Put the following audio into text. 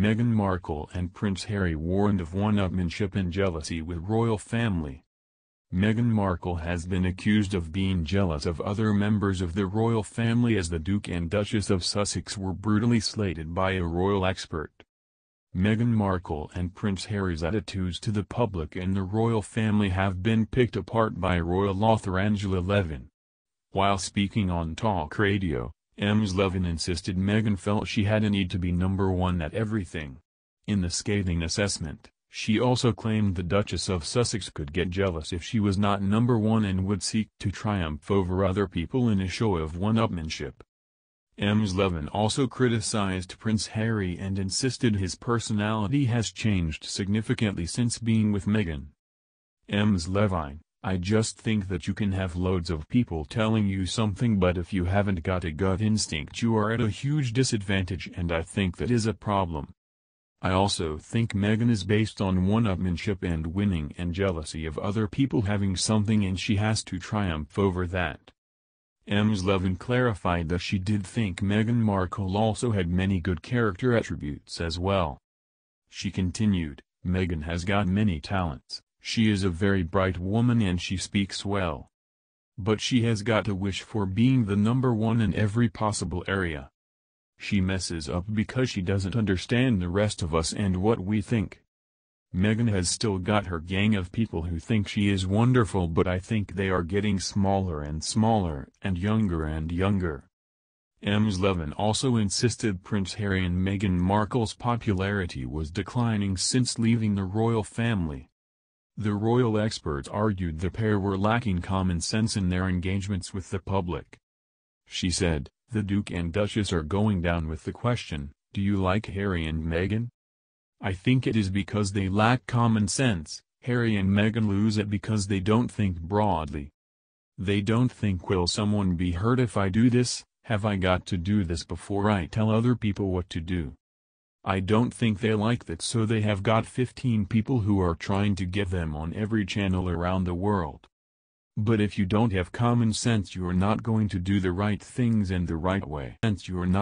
Meghan Markle and Prince Harry warned of one-upmanship and jealousy with royal family. Meghan Markle has been accused of being jealous of other members of the royal family as the Duke and Duchess of Sussex were brutally slated by a royal expert. Meghan Markle and Prince Harry's attitudes to the public and the royal family have been picked apart by royal author Angela Levin. While speaking on talk radio, Ms. Levin insisted Meghan felt she had a need to be number one at everything. In the scathing assessment, she also claimed the Duchess of Sussex could get jealous if she was not number one and would seek to triumph over other people in a show of one-upmanship. Ms. Levin also criticized Prince Harry and insisted his personality has changed significantly since being with Meghan. Ms. Levin, I just think that you can have loads of people telling you something but if you haven't got a gut instinct you are at a huge disadvantage and I think that is a problem. I also think Meghan is based on one-upmanship and winning and jealousy of other people having something and she has to triumph over that. Ms. Levin clarified that she did think Meghan Markle also had many good character attributes as well. She continued, Meghan has got many talents. She is a very bright woman and she speaks well. But she has got a wish for being the number one in every possible area. She messes up because she doesn't understand the rest of us and what we think. Meghan has still got her gang of people who think she is wonderful but I think they are getting smaller and smaller and younger and younger. Ms. Levin also insisted Prince Harry and Meghan Markle's popularity was declining since leaving the royal family. The royal experts argued the pair were lacking common sense in their engagements with the public. She said, the Duke and Duchess are going down with the question, do you like Harry and Meghan? I think it is because they lack common sense, Harry and Meghan lose it because they don't think broadly. They don't think will someone be hurt if I do this, have I got to do this before I tell other people what to do. I don't think they like that so they have got 15 people who are trying to get them on every channel around the world. But if you don't have common sense you're not going to do the right things in the right way. You're not